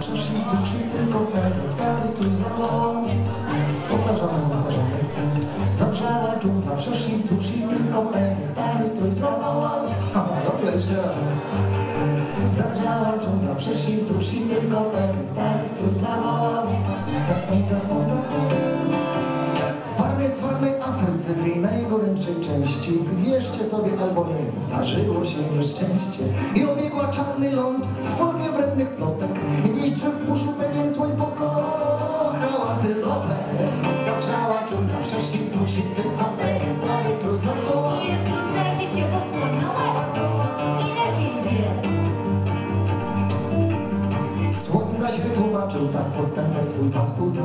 Przecież i duszy tylko pewien stary strój zawołał Powtarzamy, powtarzamy Zabrzała dżungla, przecież i duszy tylko pewien stary strój zawołał Ha, Dobra, jeszcze raz. Zabrzała dżungla, przecież i duszy tylko pewien stary w parnej, w parnej Afryce, w jej najgorętszej części Wierzcie sobie albo nie, zdarzyło się nieszczęście. I obiegła czarny ląd w formie wrednych plotek przeszli z dusi tylko pewien stary strój zawołał Nie trudnajcie się, bo słoń ma łeb i lepiej wie. Słoń zaś wytłumaczył tak postępek swój paskudny.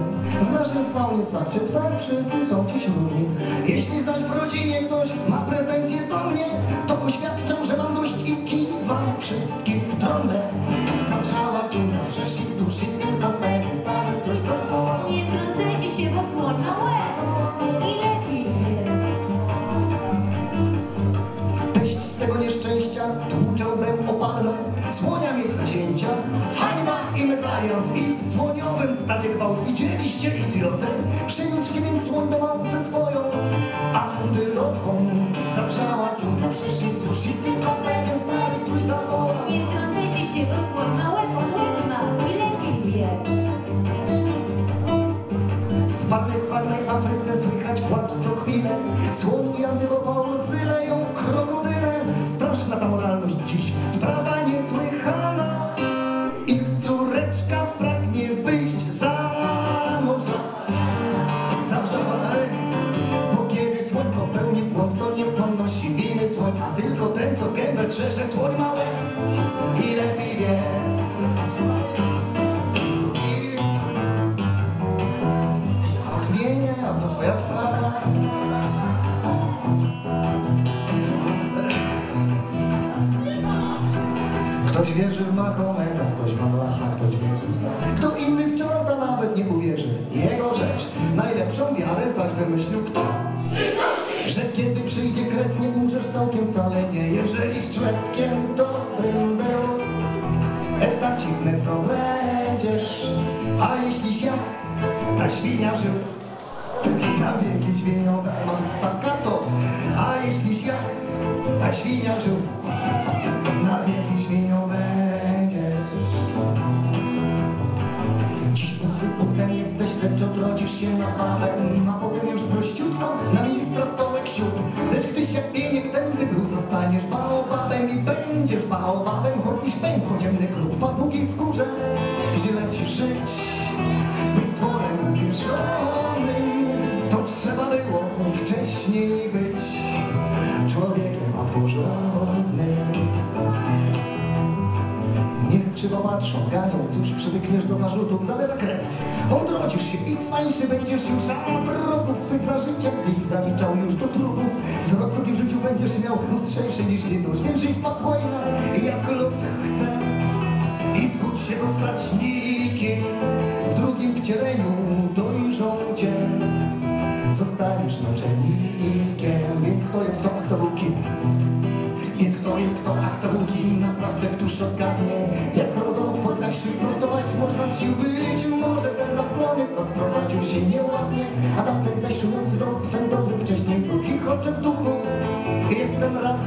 W naszym faunie saczy ptak wszyscy są dziś równi Jeśli zaś w tego nieszczęścia tłucze łbem o palmę Słonia mieć zacięcia, hańba i medalians I w słoniowym stadzie gwałt. Widzieliście idiotę gębę trzeże Słoń małe i lepiej wie a to twoja sprawa. Ktoś wierzy w Mahometa, ktoś w Człowiekiem dobrym był, Eta dziwne co będziesz, a jeśli jak ta świnia żył, na wieki świniowe mam staccato, a jeśli jak ta świnia żył, na wieki świnio będziesz. Dziś potem jesteś, lecz odrodzisz się na babem, będziesz baobabem, choćbyś pękł ciemny krób, a długiej skórze źle ci żyć, być stworem uwierzonym, to trzeba było wcześniej być człowiekiem, porządnym. Niech krzywo patrzą, ganią, cóż przywykniesz do zarzutów, zalewa krew. Odrodzisz się i cwańszy będziesz już, a za życia gdzieś zaliczał już do trupów. Wzrok drugi w życiu będziesz miał ostrzejszy niż więc żyj spokojna, jak los chce. I zgódź się zostać nikim, w drugim wcieleniu dojrzą cię. Zostaniesz naczelnikiem, więc kto jest kto, a kto był kim? Więc kto jest kto, a kto był kim? Naprawdę któż odgadnie? Jak rozum poznać prostować można z sił być Może ten odprowadził się nieładnie A tamten szumiący rok sen dobry wcześniej był. Chichocze w duchu Jestem rad.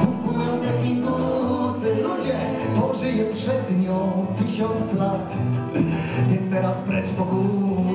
Kukują te fingusy Ludzie, pożyję przed nią tysiąc lat. Więc teraz precz przed